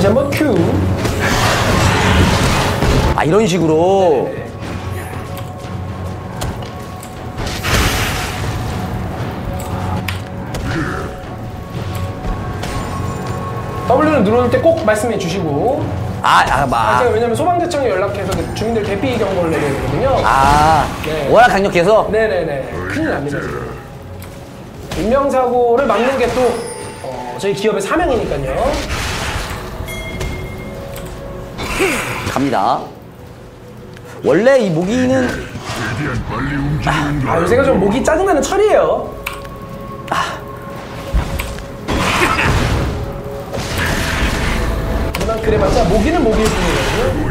다시 한번 Q. 아 이런 식으로 네. W는 누를 때 꼭 말씀해 주시고 아, 아, 아, 마, 제가 왜냐면 소방대청에 연락해서 그 주민들 대피 경보를 내려야 되거든요. 아, 네. 워낙 강력해서 네네네. 큰일 납니다, 지금. 인명사고를 막는 게 또, 어, 저희 기업의 사명이니까요. 갑니다. 원래 이 모기는 아, 요새가 좀 목이 짜증나는 철이에요. 하지만 그래봤자 모기는 모기일 뿐이거든요.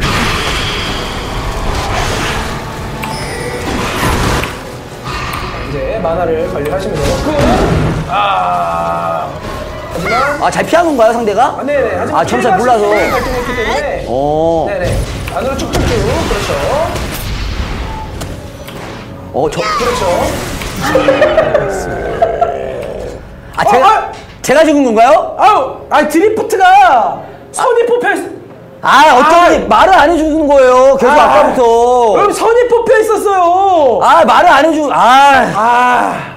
자, 이제 만화를 관리하시면 되고. 아. 하지만 아 잘 피한 건가요 상대가? 아, 네네. 하지만 아, 몰라서. 발동했기 때문에. 어, 네네. 안으로 쭉쭉쭉. 그렇죠. 어, 저, 그렇죠. 아 제가 아! 제가 죽은 건가요? 아우! 아, 드리프트가 뽑혀 있... 아 어떤 아. 말을 안 해주는 거예요. 계속 아, 아, 까부터 그럼 선이 뽑혀 있었어요. 아 말을 안 해주. 아, 아.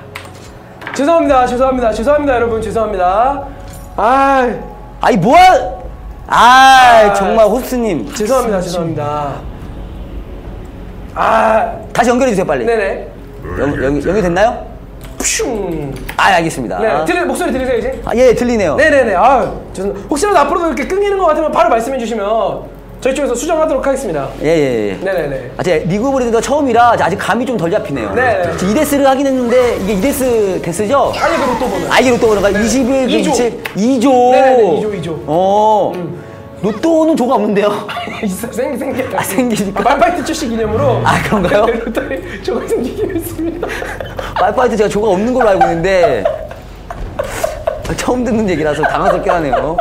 죄송합니다. 죄송합니다. 죄송합니다, 여러분. 죄송합니다. 아, 아니 뭐야? 아, 정말 호스트님 죄송합니다. 죄송합니다. 아, 다시 연결해 주세요 빨리. 네네. 연, 연, 연결 됐나요? 푸슝. 아 알겠습니다. 네, 들리, 목소리 들리세요, 이제? 아, 예 들리네요. 네네네. 아, 죄송. 혹시라도 앞으로도 이렇게 끊기는 것 같으면 바로 말씀해 주시면 저희 쪽에서 수정하도록 하겠습니다. 예 예 예. 네네네. 아, 제 리그 오브 레전드가 처음이라 아직 감이 좀 덜 잡히네요. 네. 저 2death를 하긴 했는데 이게 2데스 데스죠? 아니, 그 로또 번호. 아 이게 로또 번호가 21, 이조. 27, 2조. 네네네, 이조, 이조. 어. 로또는 조가 없는데요? 있어 생 생겨. 아, 생기니까? 아, 말파이트 출시 기념으로. 아, 그런가요? 로또에 저거 생기기로 했습니다. 말파이트 제가 조가 없는 걸로 알고 있는데 처음 듣는 얘기라서 당황스럽게 하네요.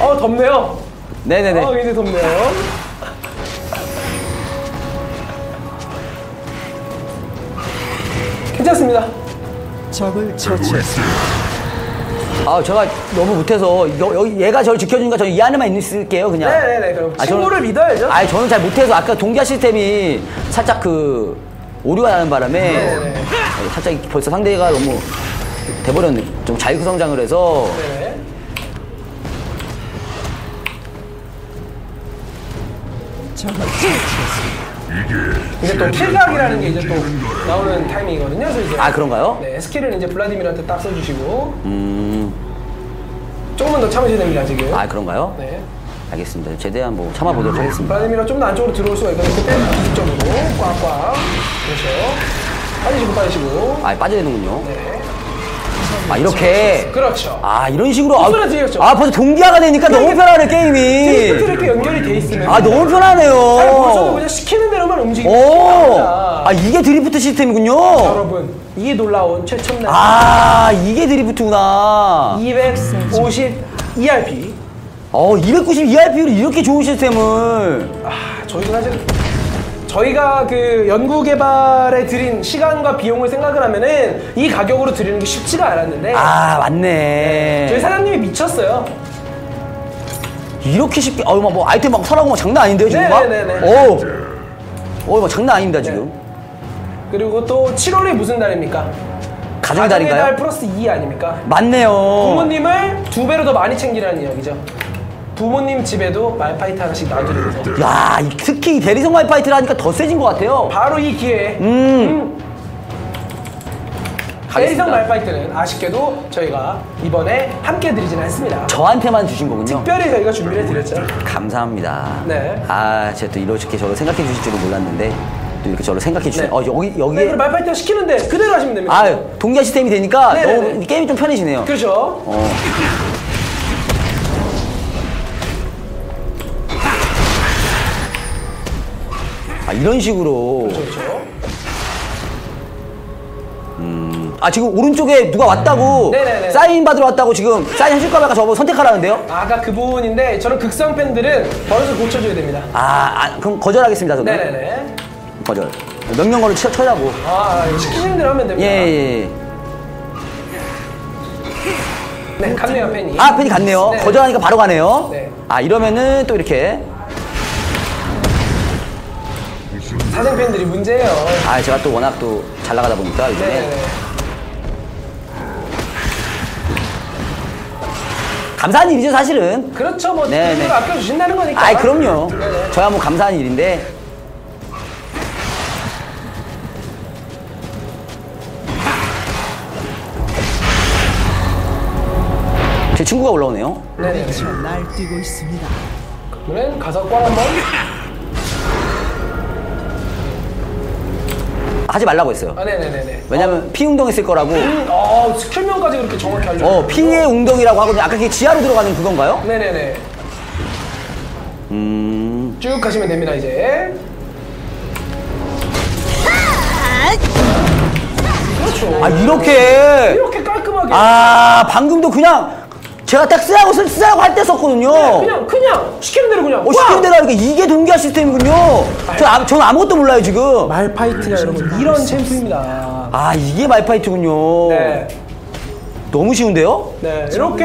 어 덥네요. 네네네. 어 굉장히 덥네요. 괜찮습니다. 적을 처치했습니다. 아 제가 너무 못해서 여, 여기 얘가 저를 지켜주니까 저는 이 안에만 있을게요 그냥. 네네네. 그럼 아, 친구를 저는- 믿어야죠. 아니 저는 잘 못해서 아까 동기화 시스템이 살짝 그 오류가 나는 바람에 네네. 어, 살짝 벌써 상대가 너무 돼버렸네. 좀 자유 성장을 해서 네. 적을 처치했습니다. 이제 또 kill각이라는 게 이제 또 나오는 타이밍이거든요. 그래서 이제 아 그런가요? 네 스킬을 이제 블라디미르한테 딱 써주시고 음. 조금만 더 참으셔야 됩니다 지금. 아 그런가요? 네. 알겠습니다. 최대한 뭐 참아보도록 하겠습니다. 블라디미르가 좀더 안쪽으로 들어올 수가 있거든요. 그때 기습적으로 꽉꽉. 그렇죠. 빠지시고 빠지시고. 아 빠져야 되는군요. 네. 아 이렇게. 그렇죠. 아 이런 식으로 아, 들렸죠? 아 벌써 동기화가 되니까 너무 편하네 게임이. 테이프트 이렇게 연결이 돼 있으면 아 너무 편하네요. 잘 보셔도 그냥 시키는 대로만. 됩니다. 아 이게 드리프트 시스템이군요. 여러분 이게 놀라운 최첨단 아 이게 드리프트구나. 250 ERP 어290 ERP로 이렇게 좋은 시스템을. 아 저희가 사실 저희가 그 연구 개발에 들인 시간과 비용을 생각을 하면은 이 가격으로 드리는 게 쉽지가 않았는데 아 맞네. 저희 사장님이 미쳤어요. 이렇게 쉽게 어뭐 뭐 아이템 막 사라고 막 장난 아닌데요 지금 막. 네네네네. 오. 어막 장난 아닙니다 지금. 그리고 또 7월이 무슨 달입니까? 가정의 달인가요? 달 플러스 2 아닙니까? 맞네요. 부모님을 두 배로 더 많이 챙기라는 이야기죠. 부모님 집에도 말파이트 하나씩 놔두는 거. 야, 이- 특히 이 대리석 말파이트를 하니까 더 세진 것 같아요. 바로 이 기회에 음. 대리석 가겠습니다. 말파이트는 아쉽게도 저희가 이번에 함께 드리진 않습니다. 저한테만 주신 거군요. 특별히 저희가 준비를 해드렸죠. 감사합니다. 네. 아, 제가 또 이렇게 저를 생각해 주실 줄은 몰랐는데 또 이렇게 저를 생각해 주시네. 네. 어, 여기 네, 여기에 그럼 말파이트 시키는데 그대로 하시면 됩니다. 아, 동기화 시스템이 되니까 네네네. 너무 게임이 좀 편해지네요. 그렇죠. 어. 이런 식으로. 그렇죠. 아, 지금 오른쪽에 누가 왔다고. 네네네. 사인 받으러 왔다고 지금 사인 해줄까 말까 저거 선택하라는데요? 아까 그 부분인데 저는 극성 팬들은 버릇을 고쳐줘야 됩니다. 아, 아, 그럼 거절하겠습니다, 저는. 네네네. 거절. 명령어를 쳐, 쳐자고. 아, 시키는 대로 하면 예, 됩니다. 예, 예. 네, 갔네요, 팬이. 아, 팬이 갔네요. 네. 거절하니까 바로 가네요. 네. 아, 이러면은 또 이렇게. 사생 팬들이 문제예요. 아, 제가 또 워낙 또 잘 나가다 보니까 요즘에. 네네네. 감사한 일이죠, 사실은. 그렇죠, 뭐, 네, 팬들 네. 아껴주신다는 거니까. 아이, 그럼요. 네네. 저야 뭐 감사한 일인데. 제 친구가 올라오네요. 네네. 저 날뛰고 있습니다. 그러면 가서 꽝 한번. 하지 말라고 했어요. 아, 네네네네. 왜냐면 피 운동했을 거라고. 음, 어, 스킬명까지 그렇게 정확히 알려. 어, 피의 웅덩이라고 하거든요. 아까 그게 지하로 들어가는 그건가요? 네네네. 음. 쭉 가시면 됩니다, 이제. 그렇죠. 아, 이렇게. 이렇게 깔끔하게. 아, 방금도 그냥 제가 딱 쓰라고, 쓰- 쓰라고 할 때 썼거든요. 네, 그냥, 그냥, 시키는 대로 그냥. 어, 시키는 대로 하니까 이게 동기화 시스템이군요. 저, 아, 저는 아무것도 몰라요, 지금. 말파이트가 여러분, 이런 챔프입니다. 아, 이게 말파이트군요. 네. 너무 쉬운데요? 네, 이렇게.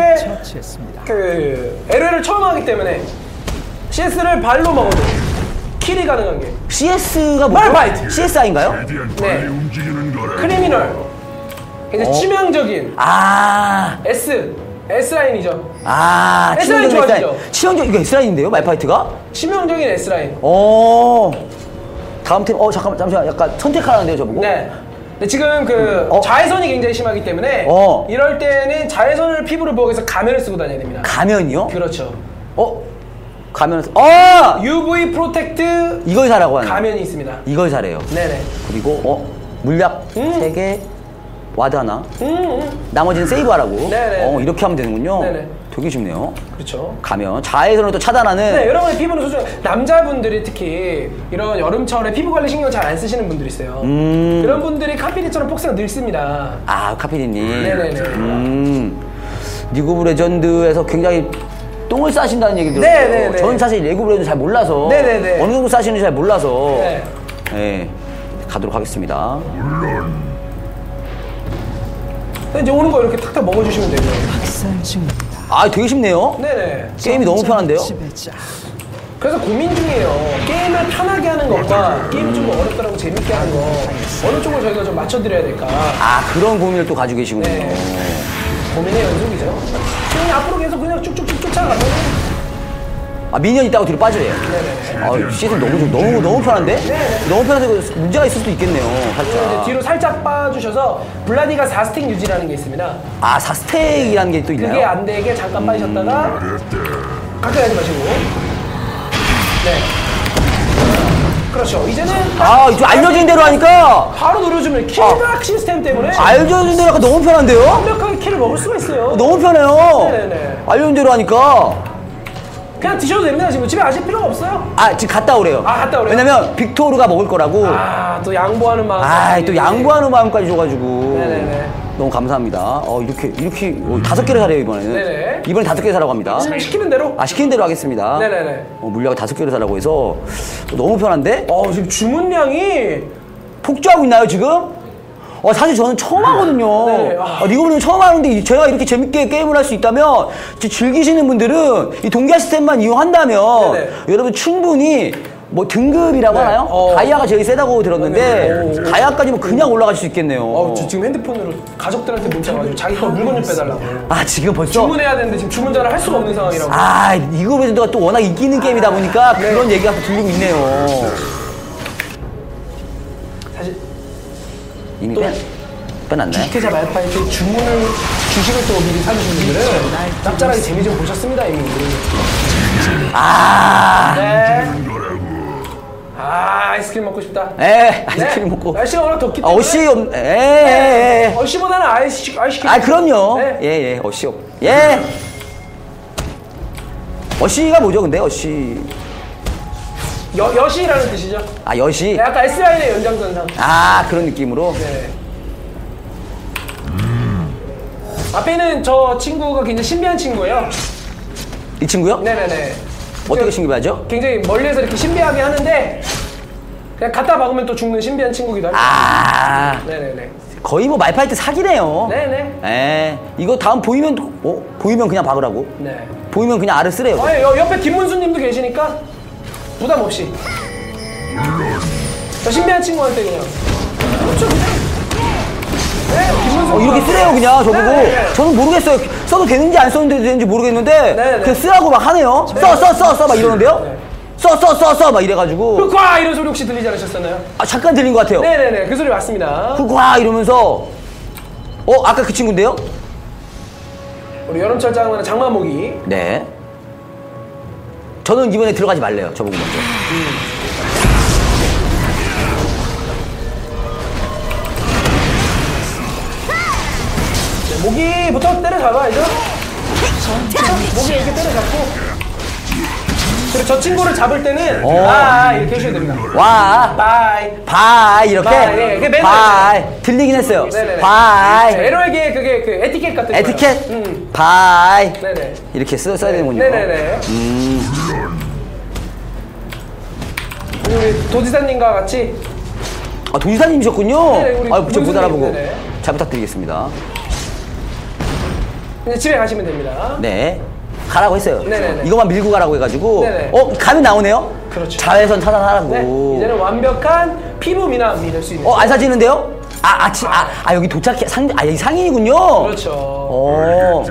그 LOL을 처음 하기 때문에 CS를 발로 먹어도 킬이 가능한 게 CS가 뭐죠? 말파이트. CSI인가요? 네. 거라. 크리미널 굉장히 어. 치명적인 아, S S 라인이죠. 아, S라인 좋아하시죠? S라인. 치명적, 이거 S라인인데요, 말파이트가? 치명적인 S 라인. 어. 다음 팀, 어, 잠깐만, 잠시만. 약간 선택하라는데요, 저보고? 네. 근데 지금 그 어. 자외선이 굉장히 심하기 때문에 어. 이럴 때는 자외선을 피부를 보호하기 위해서 가면을 쓰고 다녀야 됩니다. 가면이요? 그렇죠. 어? 가면, 어! UV protect 이걸 사라고 하네. 가면이 있습니다. 이걸 사래요. 네네. 그리고, 어? 물약 음. 세 3개, ward 하나. 음, 음. 나머지는 세이브하라고. 네네. 어, 이렇게 하면 되는군요. 네네. 되게 쉽네요. 그렇죠. 가면 자외선을 또 차단하는 네, 여러분의 피부는 소중. 남자분들이 특히 이런 여름철에 피부 관리 신경 잘 안 쓰시는 분들이 있어요. 음. 그런 분들이 카피디처럼 폭스가 늘 씁니다. 아 카피디님. 네네네. 음. 리그 오브 레전드에서 굉장히 똥을 싸신다는 얘기 들었어요. 네네네. 저는 사실 리그 오브 레전드 잘 몰라서 네네네. 어느 정도 싸시는지 잘 몰라서 네. 네. 가도록 하겠습니다. 물론 근데 이제 오는 거 이렇게 탁탁 먹어주시면 되고요. 학살 중입니다. 아 되게 쉽네요. 네네. 게임이 너무 편한데요? 지배자. 그래서 고민 중이에요. 게임을 편하게 하는 것과 게임을 좀 어렵더라고 재밌게 하는 거 어느 쪽을 저희가 좀 맞춰드려야 될까 아 그런 고민을 또 가지고 계시군요. 네. 고민의 연속이죠. 그냥 앞으로 계속 그냥 쭉쭉쭉 쫓아가면 아 미니언 있다고 뒤로 빠져요. 네네. 아 시스템 너무 좋- 너무 너무 편한데? 네네. 너무 그 문제가 있을 수도 있겠네요. 살짝. 뒤로 살짝 빠주셔서 블라디가 4스택 유지라는 게 있습니다. 아 사스텍이라는 게 또 있나요? 그게 안 되게 잠깐 빠지셨다가 가까이 하지 마시고 네 그렇죠 이제는 아 알려진 대로 하니까 바로 누르주면 킬각 시스템 때문에 알려진 대로 하니까 너무 편한데요? 완벽하게 킬을 먹을 수가 있어요 너무 편해요. 네네네. 알려진 대로 하니까. 그냥 드셔도 됩니다 지금 집에 가실 필요가 없어요 아 지금 갔다 오래요. 아, 갔다 오래요? 왜냐면 빅토르가 먹을 거라고. 아 또 양보하는 마음 아, 또 양보하는 마음까지 줘가지고. 네네네. 너무 감사합니다. 어, 이렇게, 이렇게, 어, 다섯 개를 사래요, 이번에는. 네네. 이번에 다섯 개 사라고 합니다. 지금 시키는 대로 아, 시키는 대로 하겠습니다. 네네네. 어, 물약을 다섯 개를 사라고 해서 너무 편한데? 어 지금 주문량이 폭주하고 있나요, 지금? 어, 사실 저는 처음 하거든요. 네, 아. 어, 리그 오브는 처음 하는데 이- 제가 이렇게 재밌게 게임을 할 수 있다면 지- 즐기시는 분들은 이 동기화 시스템만 이용한다면 네네. 여러분 충분히 뭐 등급이라고 네. 하나요? 어. 다이아가 제일 세다고 들었는데 네네. 오. 다이아까지면 그냥 올라갈 수 있겠네요. 어, 저 지금 핸드폰으로 가족들한테 문자 가지고 자기 거 물건 좀 빼달라고 아 지금 벌써 주문해야 되는데 지금 주문 전화를 할 수가 없는 상황이라고 아 리그 오브 레전드가 또 워낙 인기 있는 게임이다 보니까 네. 그런 얘기가 또 들리고 있네요. 이미 또- 빼, 빼놨나요? 주택자 말파이트 주문을 주식을 또 미리 사주신 분들은 짭짤하게 재미 좀 보셨습니다 이미 아, 네. 아 아이스크림 먹고 싶다 에 아이스크림 먹고. 날씨가 워낙 덥기 아, 때문에 어시 없, 에, 에, 에. 어시보다는 아이스, 아이스크림 아, 그럼요. 네. 예, 예, 어시 없. 예. 어시가 뭐죠, 근데 어시? 여, 여시라는 뜻이죠 아, 여시. 네, 아까 S라인의 연장선상 아, 그런 느낌으로. 네. 앞에 있는 저 친구가 굉장히 신비한 친구예요 이 친구요? 네네네 어떻게 신기하죠? 굉장히 멀리에서 이렇게 신비하게 하는데 그냥 갖다 박으면 또 죽는 신비한 친구기도 합니다 아, 네네네 거의 뭐 말파이트 사기네요. 네네. 에 이거 다음 보이면 어 보이면 그냥 박으라고. 네. 보이면 그냥 알을 쓰래요. 아, 여, 옆에 김문수님도 계시니까 부담 없이. 저 신비한 친구한테 그냥. 그렇죠, 그냥. 네. 어, 이렇게 쓰래요 그냥 저보고 네, 네, 네. 저는 모르겠어요 써도 되는지 안 써도 되는지 모르겠는데 네, 네. 그냥 쓰라고 막 하네요 써 써 써 써 막 이러는데요 네. 써써 써 써 막 이래가지고 흑화 이런 소리 혹시 들리지 않으셨었나요? 아, 잠깐 들린 것 같아요 네네네 그 소리 맞습니다. 흑화 이러면서 어 아까 그 친구인데요 우리 여름철 장만은 장마모기. 네 저는 이번에 들어가지 말래요 저보고 먼저 네, 모기부터 때려잡아야죠. 모기 이렇게 때려잡고. 그리고 저 친구를 잡을 때는 어. 아 이렇게 해주셔야 됩니다. 와 바이. 바이 이렇게 바이, 네, 그게 맨날 바이 들리긴 했어요 네네네. 바이 에로에게 그게 그 에티켓 같은. 에티켓 음. 바이 네네. 이렇게 써, 써야 되는군요 네네네. 우리 도지사님과 같이 아 도지사님이셨군요 네네, 우리 아 저못 문수님, 알아보고 네네. 잘 부탁드리겠습니다 이제 집에 가시면 됩니다. 네. 가라고 했어요. 네네네. 이것만 밀고 가라고 해가지고. 네네. 어, 가면 나오네요? 그렇죠. 자외선 차단하라고. 네. 이제는 완벽한 피부 미남 믿을 수 있는. 어, 안 사지는데요? 아, 아, 지, 아, 아, 여기 도착해. 상, 아, 여기 상인이군요? 그렇죠. 어.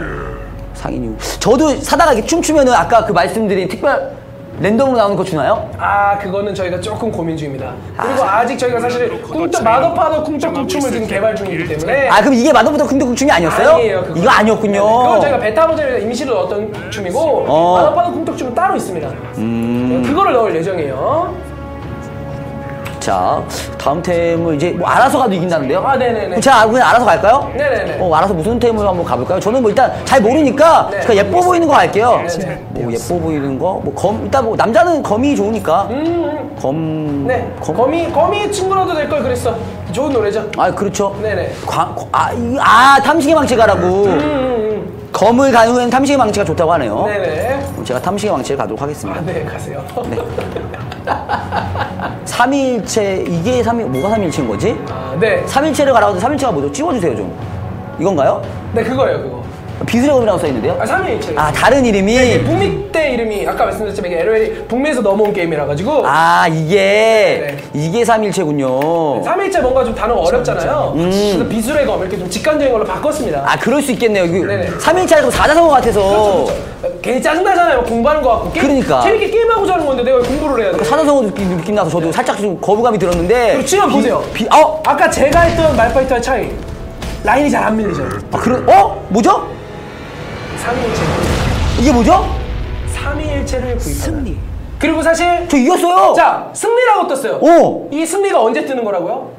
상인이고. 저도 사다가 이렇게 춤추면은 아까 그 말씀드린 특별 랜덤으로 나오는 거 주나요? 아 그거는 저희가 조금 고민 중입니다. 그리고 아. 직 저희가 사실 쿵떡 마더파더 쿵떡쿵 춤을 지금 개발 중이기 때문에 아, 그럼 이게 마더부터 궁덕궁 춤이 아니었어요? 아니에요. 그거. 이거 아니었군요. 네네. 그건 저희가 베타 버전에서 임시로 넣었던 춤이고 어. 마더파더 쿵떡 춤은 따로 있습니다. 네, 그거를 넣을 예정이에요. 자, 다음 템을 이제 뭐 알아서 가도 이긴다는데요? 아 네네네. 제가 그냥 알아서 갈까요? 네네네. 어, 알아서 무슨 템으로 한번 가볼까요? 저는 뭐 일단 잘 모르니까 네. 그냥 예뻐 보이는 거 할게요. 네네. 뭐 예뻐 보이는 거, 뭐 검, 일단 뭐 남자는 검이 좋으니까 음, 검, 네. 검, 거미 거미 친구라도 될 걸 그랬어. 좋은 노래죠. 아 그렇죠. 네네. 광, 아, 이- 아 탐식의 망치 가라고. 음, 검을 간 후엔 탐식의 망치가 좋다고 하네요. 네네. 그럼 제가 탐식의 망치를 가도록 하겠습니다. 아, 네 가세요. 삼일체 이게 삼일 뭐가 삼일체인 거지? 아, 네. 삼일체를 가라고 해도 삼일체가 뭐죠? 찍어주세요 좀. 이건가요? 네 그거예요 그거. 비수의 검이라고 써 있는데요? 아 3일체. 아 다른 이름이 이게 북미 때 이름이 아까 말씀드렸지만 이게 LOL이 북미에서 넘어온 게임이라 가지고 아 이게 네. 이게 삼일체군요. 3일째 뭔가 좀 단어가 어렵잖아요. 그래서 비술의 검 이렇게 좀 직관적인 걸로 바꿨습니다. 음. 아 그럴 수 있겠네요. 네네. 삼일체라고 사자성어 같아서 그렇죠, 그렇죠. 괜히 짜증나잖아요. 공부하는 거 같고. 게임, 그러니까. 재밌게 게임하고 자는 건데 내가 왜 공부를 해야 돼? 사자성어 느낌, 느낌 나서 저도 살짝 좀 거부감이 들었는데. 그리고 비- 보세요. 비, 어? 아까 제가 했던 말파이트와 차이. 라인이 잘 안 밀리죠. 아 그런 어? 뭐죠? 3일체. 이게 뭐죠? 3일체를 구입하는. 승리. 그리고 사실 저 이겼어요. 자 승리라고 떴어요. 오. 이 승리가 언제 뜨는 거라고요?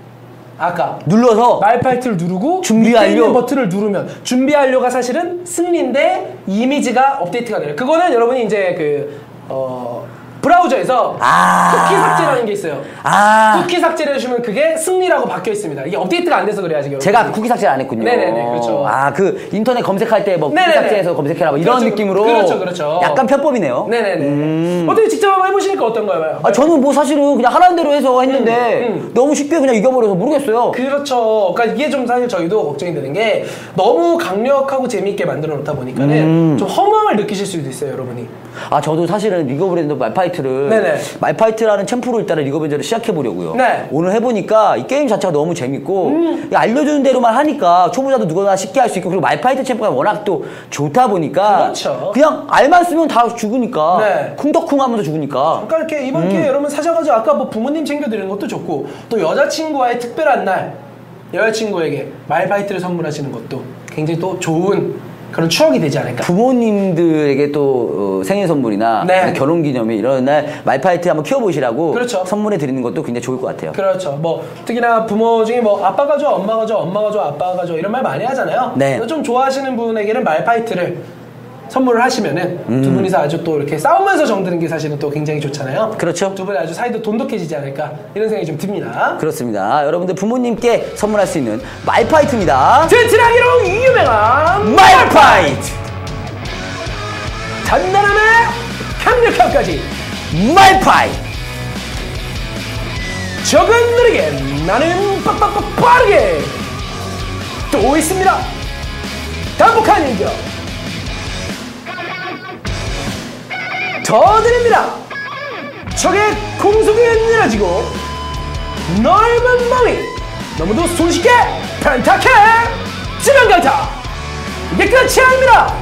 아까 눌러서 말파이트를 누르고 준비 완료. 버튼을 누르면 준비 완료가 사실은 승리인데 이미지가 업데이트가 돼요. 그거는 여러분이 이제 그 어, 브라우저에서 아. 쿠키 삭제라는 게 있어요. 아 쿠키 삭제를 해주면 그게 승리라고 바뀌어 있습니다. 이게 업데이트가 안 돼서 그래요 여러분. 제가 쿠키 삭제를 안 했군요. 네네네, 그렇죠. 아 그 인터넷 검색할 때 뭐 쿠키. 삭제해서 검색해라 뭐 이런 그렇죠, 느낌으로. 그렇죠, 그렇죠. 약간 편법이네요. 네네네. 어떻게 직접 한번 해보시니까 어떤가요? 아 저는 뭐 사실은 그냥 하라는 대로 해서 했는데 음, 음. 너무 쉽게 그냥 이겨버려서 모르겠어요. 그렇죠. 그러니까 이게 좀 사실 저희도 걱정이 되는 게 너무 강력하고 재미있게 만들어 놓다 보니까는 음. 좀 허망을 느끼실 수도 있어요, 여러분이. 아 저도 사실은 리그 오브 레전드 말파이트를 네네. 말파이트라는 챔프로 일단은 리그 오브 레전드를 시작해 보려고요. 네. 음. 오늘 해보니까 이 게임 자체가 너무 재밌고 이 알려주는 대로만 하니까 초보자도 누구나 쉽게 할 수 있고 그리고 말파이트 챔프가 워낙 또 좋다 보니까 그렇죠. 그냥 R만 쓰면 다 죽으니까 네. 쿵덕쿵 하면서 죽으니까 그러니까 이렇게 이번 음. 기회에 여러분 사셔가지고 아까 뭐 부모님 챙겨드리는 것도 좋고 또 여자친구와의 특별한 날 여자친구에게 말파이트를 선물하시는 것도 굉장히 또 좋은 그런 추억이 되지 않을까. 부모님들에게 또 어, 생일 선물이나 네. 결혼 기념일 이런 날 말파이트 한번 키워보시라고 그렇죠. 선물해 드리는 것도 굉장히 좋을 것 같아요. 그렇죠. 뭐 특히나 부모 중에 뭐 아빠가 좋아, 엄마가 좋아, 엄마가 좋아, 아빠가 좋아 이런 말 많이 하잖아요. 네. 좀 좋아하시는 분에게는 말파이트를 선물을 하시면은 음. 두 분이서 아주 또 이렇게 싸우면서 정드는 게 사실은 또 굉장히 좋잖아요. 그렇죠. 두 분이 아주 사이도 돈독해지지 않을까 이런 생각이 좀 듭니다. 그렇습니다. 여러분들 부모님께 선물할 수 있는 말파이트입니다. 튼튼하기로 유명한 말파이트! 단단함의 강력함까지 말파이트! 적은 느리게 나는 빡빡빡 빠르게 또 있습니다. 단복한 인격. 더 드립니다. 적의 공속에 늘어지고 넓은 멍이 너무도 손쉽게 펜타케 지명강타 이게 끝이 아닙니다.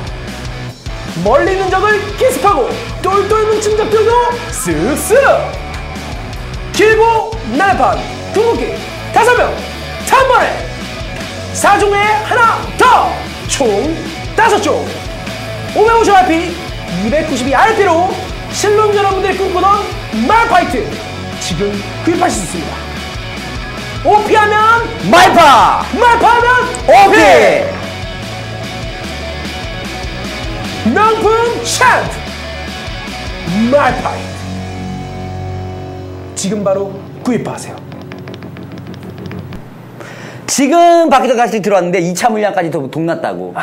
멀리 있는 적을 기습하고 똘똘 뭉친 적들도 쓱쓱 길고 날판 궁극기 다섯 명 단번에 사종에 하나 더총 다섯 종550 RP 292 RP로 실론 여러분들이 꿈꾸던 말파이트 지금 구입하실 수 있습니다 오피하면 말파! 말파하면 오피! 명품 챔프 말파이트 지금 바로 구입하세요 지금 밖에까지 들어왔는데 2차 물량까지 더 동났다고.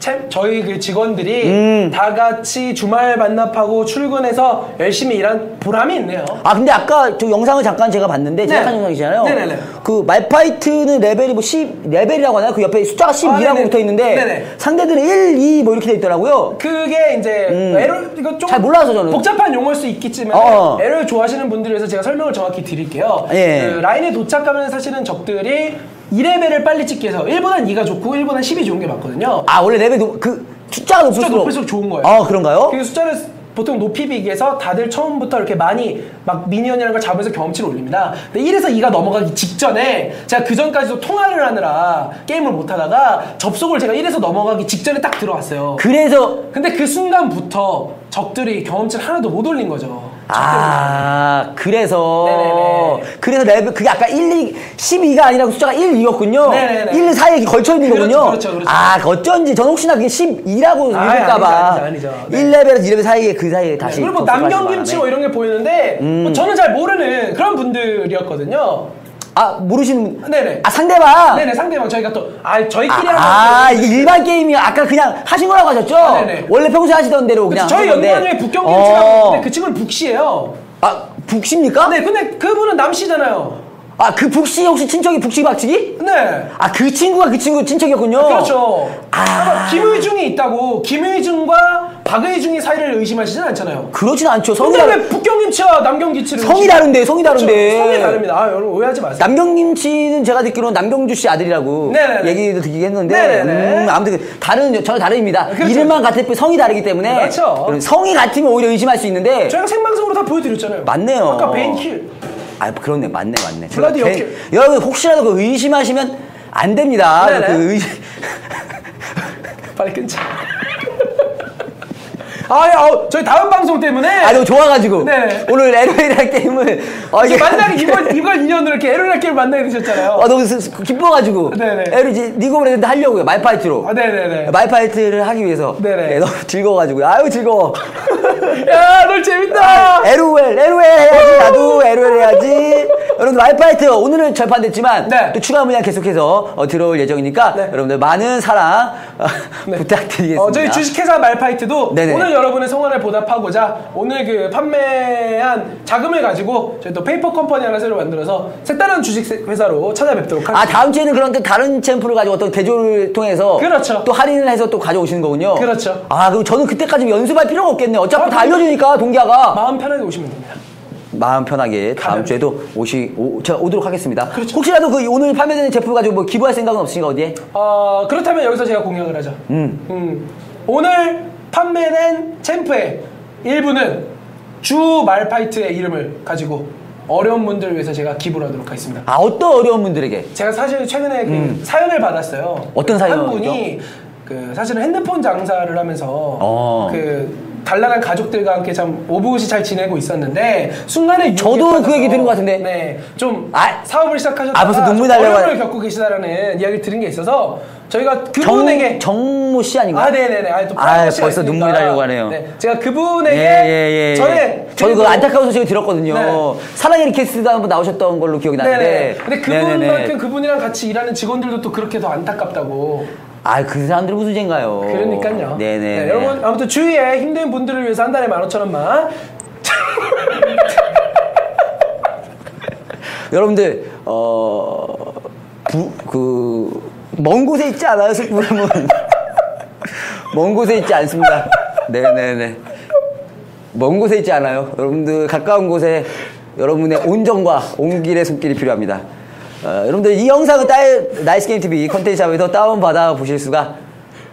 참 저희 그 직원들이 음. 다 같이 주말 반납하고 출근해서 열심히 일한 보람이 있네요. 아 근데 아까 저 영상을 잠깐 제가 봤는데 제작한 영상이잖아요. 네네네. 그 말파이트는 레벨이 뭐 10, 레벨이라고 하나요? 그 옆에 숫자가 12라고 아. 붙어 있는데 네네. 상대들은 1, 2 뭐 이렇게 돼 있더라고요. 그게 이제 LOL 이거 좀 음. 잘 몰라서 저는. 복잡한 용어일 수 있겠지만 어. LOL을 좋아하시는 분들을 위해서 제가 설명을 정확히 드릴게요. 예. 그 라인에 도착하면 사실은 적들이 2레벨을 빨리 찍기 위해서 1보단 2가 좋고 1보단 10이 좋은 게 맞거든요. 아 원래 레벨 높, 그 숫자가 숫자 높을수록 높을수록 좋은 거예요. 아 그런가요? 그 숫자를 보통 높이 비기 위해서 다들 처음부터 이렇게 많이 막 minion이라는 걸 잡으면서 경험치를 올립니다. 근데 1에서 2가 넘어가기 직전에 제가 그 전까지도 통화를 하느라 게임을 못 하다가 접속을 제가 1에서 넘어가기 직전에 딱 들어왔어요. 그래서 근데 그 순간부터 적들이 경험치를 하나도 못 올린 거죠. 아 그래서 네네네. 그래서 레벨 그게 아까 1, 2 12가 아니라 그 숫자가 1, 2였군요. 네네네. 1 사이에 걸쳐 있는 그렇죠, 거군요. 그렇죠, 그렇죠. 아 어쩐지 저는 혹시나 그게 12라고 아이, 읽을까봐 아니죠, 아니죠. 네. 1레벨에서 2레벨 사이에 그 사이에 다시 그리고 뭐 남경김치 뭐. 이런 게 보이는데 음. 뭐 저는 잘 모르는 그런 분들이었거든요. 아 모르시는 분 네네. 아 상대방 네네 상대방 저희가 또 아 저희끼리 아, 하는 아, 이게 일반 게임이 아까 그냥 하신 거라고 하셨죠? 아, 네네. 원래 평소에 하시던 대로 그냥 저희 하신 건데. 연구원 중에 북경김치라고 어. 있는데 그 친구는 북씨예요. 아 북씨입니까? 네, 근데 그분은 남씨잖아요. 아 그 북씨 혹시 친척이 북씨 박치기? 네. 아 그 친구가 그 친구 친척이었군요. 그렇죠. 아. 김의중이 있다고 김의중과 박의중이 사이를 의심하시진 않잖아요. 그렇진 않죠. 성이 근데 다르, 왜 북경김치와 남경김치를 성이 다른데 성이 그렇죠. 다른데. 성이 다릅니다. 아, 여러분 오해하지 마세요. 남경김치는 제가 듣기로는 남경주 씨 아들이라고 네네네. 얘기도 듣긴 했는데. 음, 아무튼 그 다른 전혀 다릅니다. 그렇죠. 이름만 같을 뿐 성이 다르기 때문에 그렇죠. 성이 같으면 오히려 의심할 수 있는데 저희가 생방송으로 다 보여드렸잖아요. 맞네요. 아까 베인킬. 아 그렇네 맞네 맞네. 블라디. 대- 여러분 혹시라도 그 의심하시면 안 됩니다. 그 의심 빨리 끊자. 아, 야, 어, 저희 다음 방송 때문에 아 너무 좋아가지고 네네. 오늘 LOL 게임을 어, 이제 만나기 이번 이번 인연으로 이렇게 LOL 게임 만나게 되셨잖아요. 아, 너무 스- 스- 기뻐가지고 네네. LOL을 이제 리그 오브 레전드 하려고요 말파이트로 아, 네네네. 말파이트를 하기 위해서 네네. 네, 너무 즐거워가지고 아유 즐거워 야, LOL 재밌다. LOL LOL 해야지 나도 LOL 해야지 여러분들 말파이트 오늘은 절판됐지만 네. 또 추가 물량 계속해서 어, 들어올 예정이니까 네. 여러분들 많은 사랑 어, 네. 부탁드리겠습니다 어, 저희 주식회사 말파이트도 네네. 오늘 여러분의 성원을 보답하고자 오늘 그 판매한 자금을 가지고 저희 또 페이퍼 컴퍼니 하나 새로 만들어서 색다른 주식회사로 찾아뵙도록 아 하겠습니다. 다음 주에는 그런 또 다른 챔프를 가지고 어떤 대조를 통해서 그렇죠. 또 할인을 해서 또 가져오시는 거군요. 그렇죠. 아 그럼 저는 그때까지 연습할 필요가 없겠네. 어차피 아, 다 알려주니까 동기화가 마음 편하게 오시면 됩니다. 마음 편하게 다음. 주에도 오시 오, 제가 오도록 하겠습니다. 그렇죠. 혹시라도 그 오늘 판매되는 제품 가지고 뭐 기부할 생각은 없으신가 어디에? 어, 그렇다면 여기서 제가 공약을 하죠. 음, 오늘 판매된 챔프의 일부는 주 말파이트의 이름을 가지고 어려운 분들을 위해서 제가 기부를 하도록 하겠습니다. 아 어떤 어려운 분들에게? 제가 사실 최근에 그 사연을 받았어요. 음. 어떤 사연이죠? 한 분이 그 사실은 핸드폰 장사를 하면서 어. 그 단란한 가족들과 함께 참 오붓이 잘 지내고 있었는데 순간에 저도 그 얘기 들은 것 같은데. 네, 좀 아, 사업을 시작하셨다가 아, 벌써 어려움을 하네. 겪고 계시다라는 이야기를 들은 게 있어서 저희가 정, 그분에게 정모 씨 아닌가? 아, 네네네. 아, 또 아, 벌써 있으니까. 눈물이 나려고 하네요. 네, 제가 그분에게 예, 예, 예. 전에 저도 그 안타까운 소식을 들었거든요. 네. 사랑의 리퀘스트도 한번 나오셨던 걸로 기억이 나는데. 네네. 근데 그분만큼 네네네. 그분이랑 같이 일하는 직원들도 또 그렇게 더 안타깝다고. 아, 그 사람들은 무슨 죄인가요? 그러니까요. 네네. 네, 여러분 아무튼 주위에 힘든 분들을 위해서 한 달에 15,000원만. 여러분들 어, 부, 그 먼 곳에 있지 않아요, 슬픔은? 먼 곳에 있지 않습니다. 네네네. 먼 곳에 있지 않아요. 여러분들 가까운 곳에 여러분의 온정과 온길의 손길이 필요합니다. 어, 여러분들 이 영상은 딸, 나이스 게임 TV 컨텐츠 shop에서 다운받아 보실 수가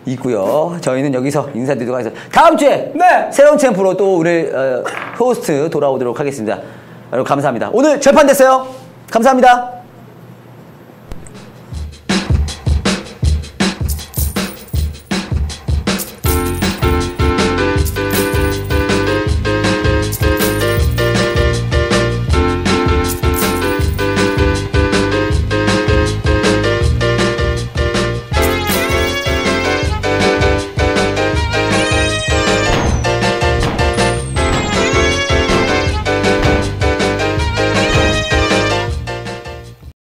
있고요. 저희는 여기서 인사드리도록 하겠습니다. 다음 주에 네. 새로운 챔프로 또 우리 어, 호스트 돌아오도록 하겠습니다. 여러분 감사합니다. 오늘 절판됐어요. 감사합니다.